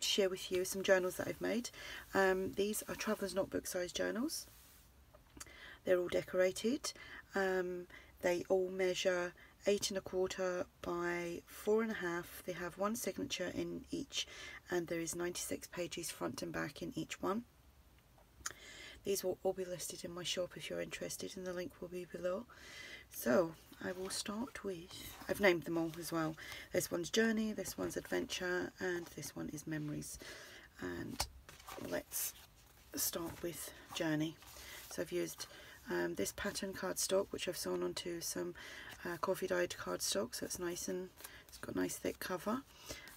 share with you some journals that I've made. Um, these are Traveller's Notebook size journals. They're all decorated. Um, they all measure eight and a quarter by four and a half. They have one signature in each and there is 96 pages front and back in each one. These will all be listed in my shop if you're interested and the link will be below. So I will start with, I've named them all as well. This one's Journey, this one's Adventure and this one is Memories. And let's start with Journey. So I've used um, this pattern cardstock which I've sewn onto some uh, coffee dyed cardstock so it's nice and it's got a nice thick cover.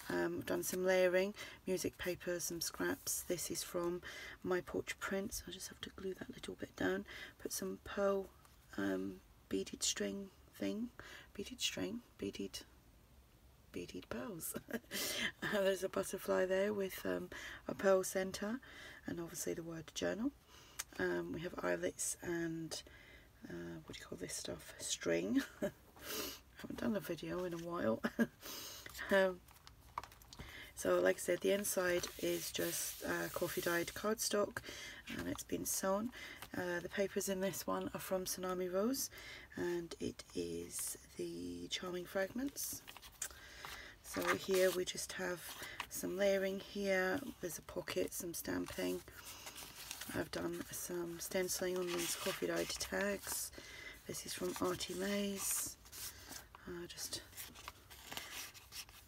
Um, I've done some layering, music paper, some scraps. This is from My Porch Prints. I just have to glue that little bit down. Put some pearl um, beaded string thing, beaded string, beaded beaded pearls. there's a butterfly there with um, a pearl centre and obviously the word journal. Um, we have eyelets and uh, what do you call this stuff? String. haven't done a video in a while. um, so like I said, the inside is just uh, coffee dyed cardstock and it's been sewn. Uh, the papers in this one are from Tsunami Rose and it is the Charming Fragments. So here we just have some layering here, there's a pocket, some stamping. I've done some stenciling on these coffee dyed tags. This is from ARTYmaze. Uh, just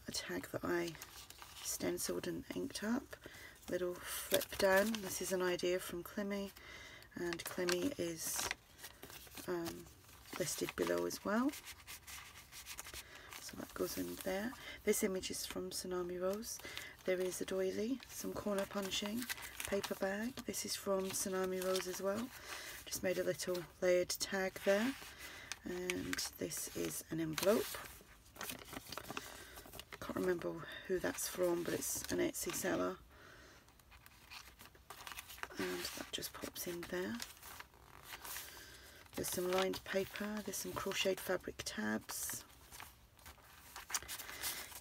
a tag that I stenciled and inked up. Little flip down. This is an idea from Clemmy and Clemmy is um, listed below as well. So that goes in there. This image is from Tsunami Rose. There is a doily, some corner punching, paper bag. This is from Tsunami Rose as well. Just made a little layered tag there. And this is an envelope. Can't remember who that's from, but it's an Etsy seller. And that just pops in there. There's some lined paper, there's some crocheted fabric tabs.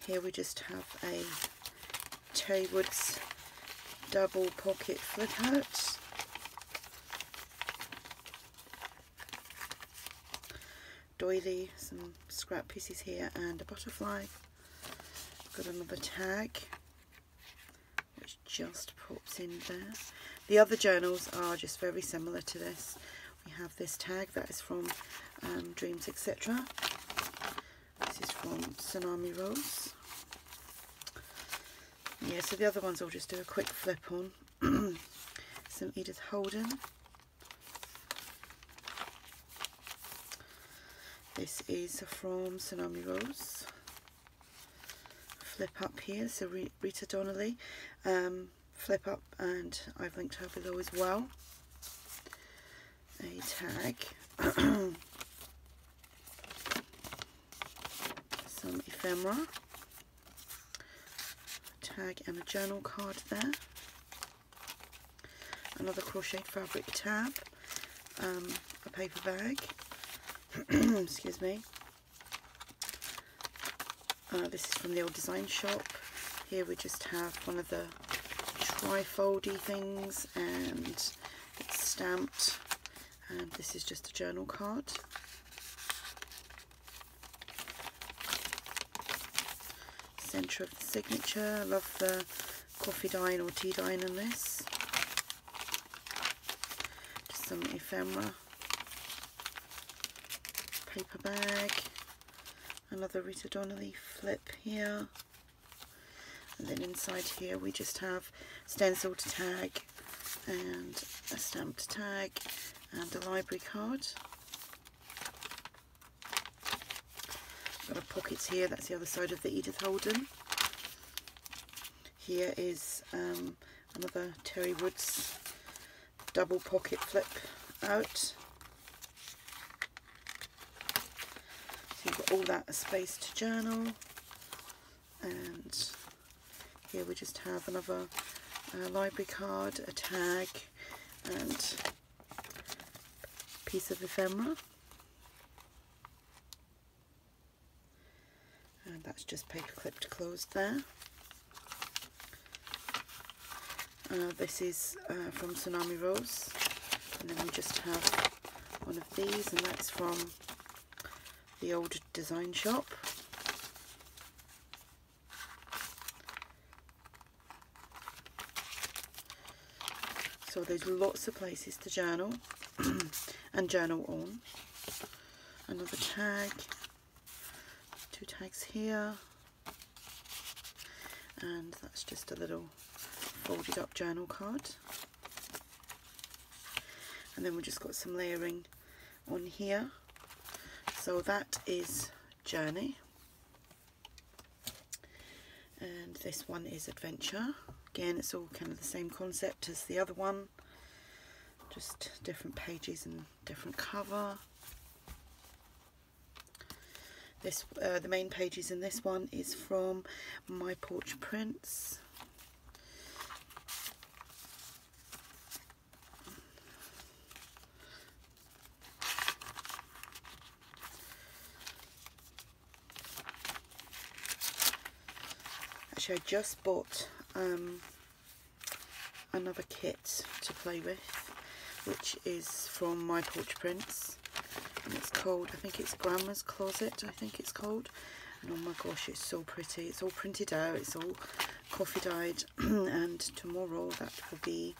Here we just have a Terri Woods double pocket flip out. Doily, some scrap pieces here and a butterfly. Got another tag which just pops in there. The other journals are just very similar to this we have this tag that is from um, Dreams Etc. This is from Tsunami Rose. Yeah, so the other ones I'll just do a quick flip on. Some Edith Holden. This is from Tsunami Rose. Flip up here, so Rita Donnelly. Um, flip up and I've linked her below as well a tag, some ephemera, tag and a journal card there, another crocheted fabric tab, um, a paper bag, excuse me, uh, this is from the old design shop, here we just have one of the trifoldy things and it's stamped and this is just a journal card. Centre of the signature, I love the coffee dine or tea dine in this. Just some ephemera. Paper bag. Another Rita Donnelly flip here. And then inside here we just have stenciled tag and a stamped tag and a library card. Got a pockets here, that's the other side of the Edith Holden. Here is um, another Terri Woods double pocket flip out. So you've got all that space to journal and here we just have another uh, library card, a tag and piece of ephemera. And that's just paper clipped closed there. Uh, this is uh, from Tsunami Rose. And then we just have one of these, and that's from the old design shop. So there's lots of places to journal and journal on. Another tag, two tags here, and that's just a little folded up journal card. And then we've just got some layering on here. So that is Journey. And this one is Adventure. Again, it's all kind of the same concept as the other one. Just different pages and different cover. This, uh, the main pages in this one is from My Porch Prints. Actually, I just bought um, another kit to play with, which is from My Porch Prints. And it's called, I think it's Grandma's Closet, I think it's called. And oh my gosh, it's so pretty. It's all printed out, it's all coffee dyed. and tomorrow that will be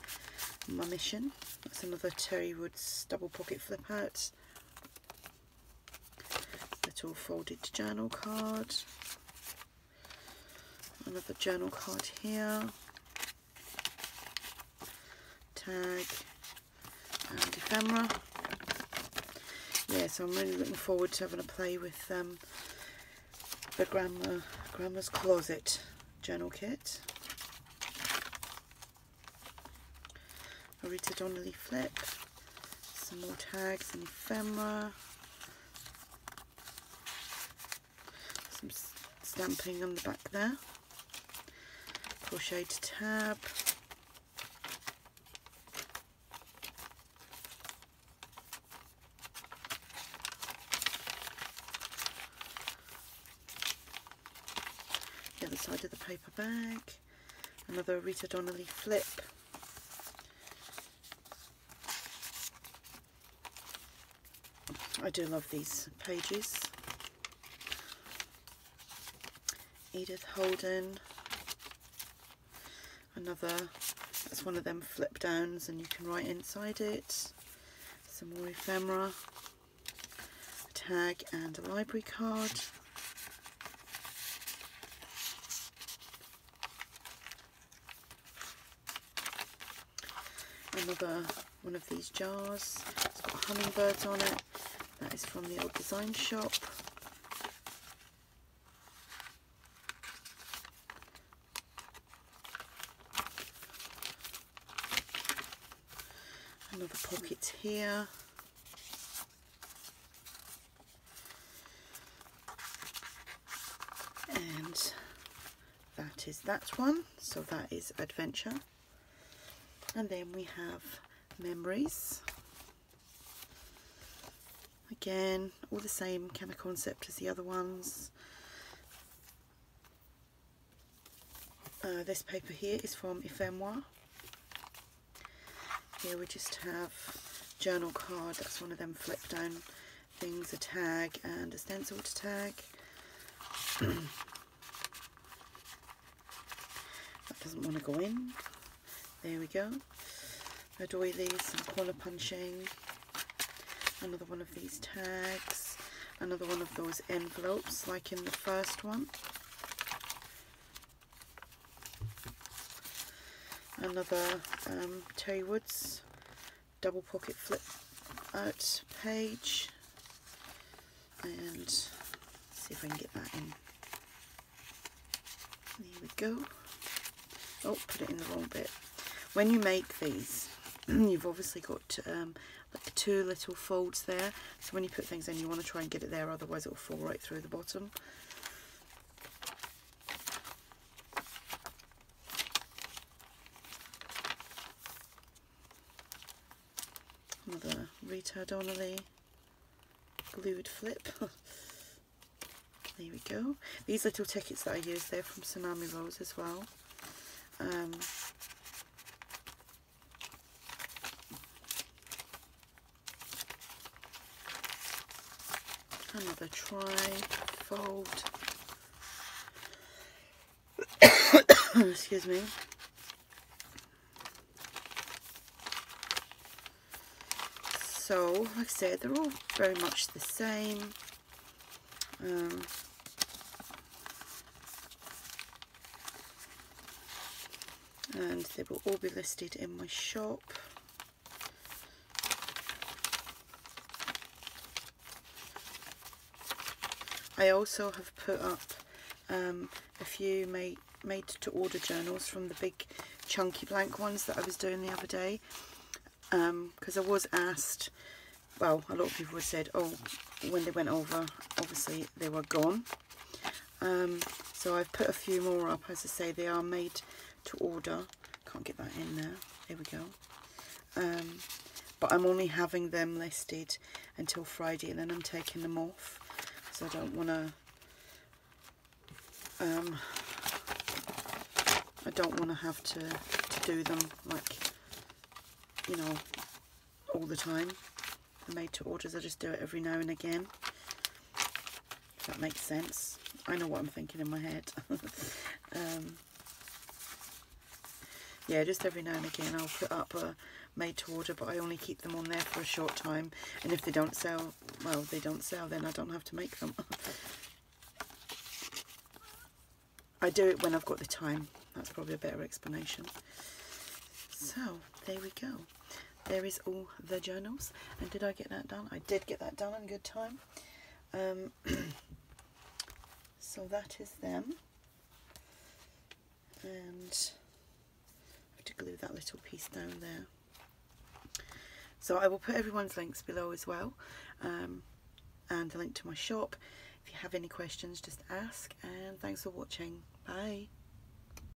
my mission. That's another Terri Woods double pocket flip out. Little folded journal card another journal card here, tag and ephemera. Yeah, so I'm really looking forward to having a play with um, the Grandma, Grandma's Closet journal kit. A Rita Donnelly flip, some more tags and ephemera, some stamping on the back there crocheted tab the other side of the paper bag. Another Rita Donnelly flip. I do love these pages. Edith Holden. Another, that's one of them flip downs and you can write inside it. Some more ephemera, a tag and a library card. Another one of these jars, it's got hummingbirds on it, that is from the old design shop. another pocket here. And that is that one. So that is adventure and then we have memories again all the same kind of concept as the other ones uh, this paper here is from Ephemera here we just have journal card, that's one of them flip down things, a tag and a stencil to tag. that doesn't want to go in. There we go. A doily, some corner punching, another one of these tags, another one of those envelopes like in the first one. another um, Terri Woods double pocket flip out page and see if I can get that in. There we go. Oh, put it in the wrong bit. When you make these, you've obviously got um, like two little folds there. So when you put things in, you want to try and get it there, otherwise it will fall right through the bottom. Another Rita Donnelly glued flip. there we go. These little tickets that I use, they're from Tsunami Rose as well. Um, another try, fold, Excuse me. So, like I said, they're all very much the same. Um, and they will all be listed in my shop. I also have put up um, a few made, made to order journals from the big chunky blank ones that I was doing the other day. Because um, I was asked well a lot of people said oh when they went over obviously they were gone. Um, so I've put a few more up. As I say they are made to order. Can't get that in there. There we go. Um, but I'm only having them listed until Friday and then I'm taking them off so I don't want to um, I don't want to have to, do them like you know all the time. Made to orders I just do it every now and again. If that makes sense. I know what I'm thinking in my head. Um, yeah just every now and again I'll put up a made to order but I only keep them on there for a short time. And if they don't sell well they don't sell then I don't have to make them. I do it when I've got the time. That's probably a better explanation. So there we go. There is all the journals. And did I get that done? I did get that done in good time. Um, so that is them. And glue that little piece down there. So I will put everyone's links below as well um, and a link to my shop. If you have any questions just ask and thanks for watching. Bye